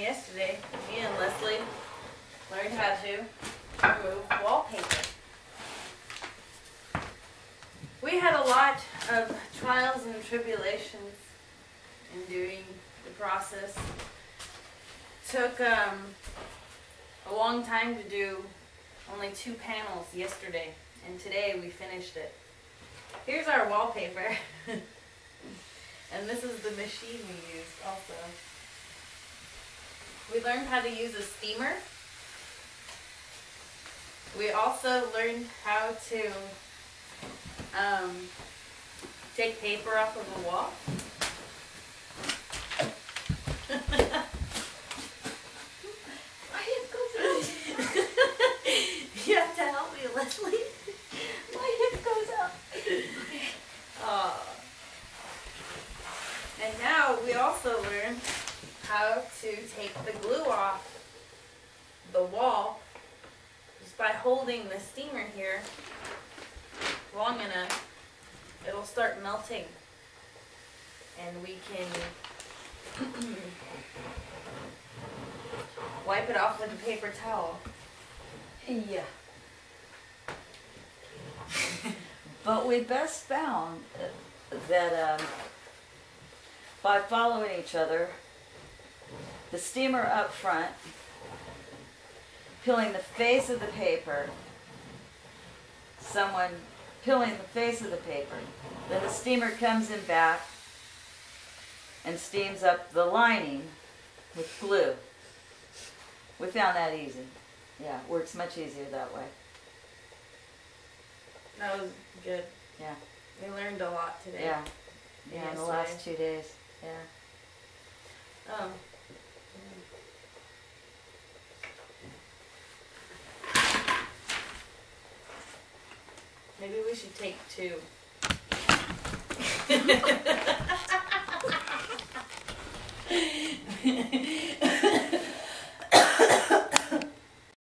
Yesterday, me and Leslie learned how to remove wallpaper. We had a lot of trials and tribulations in doing the process. Took um, a long time to do only two panels yesterday, and today we finished it. Here's our wallpaper. and this is the machine we used also. We learned how to use a steamer. We also learned how to um, take paper off of a wall. My hip goes up. you have to help me, Leslie. My hip goes up. Aw. And now we also learned how to take the glue off the wall just by holding the steamer here long enough. It'll start melting. And we can wipe it off with a paper towel. Yeah. but we best found that um, by following each other, the steamer up front, peeling the face of the paper, someone peeling the face of the paper, then the steamer comes in back and steams up the lining with glue. We found that easy. Yeah, works much easier that way. That was good. Yeah. We learned a lot today. Yeah. Yeah, in the last two days. Yeah. Um, Maybe we should take two.